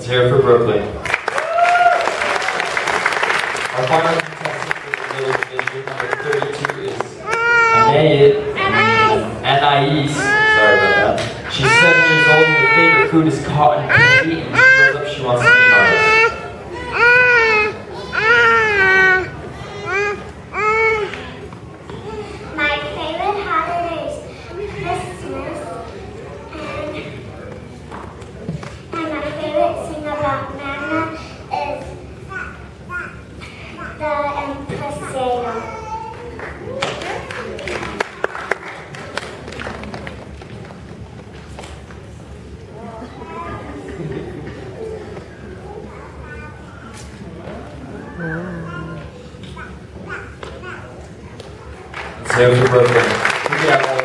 Let's for Brooklyn. Our final contestant for number 32, is Anais. Anais. Sorry about that. She's seven years old and her favorite food is cotton candy, and she grows up, she wants to be Let's hear it for Brooklyn.